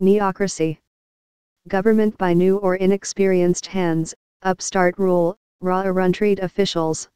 Neocracy. Government by new or inexperienced hands, upstart rule, raw or untreat officials.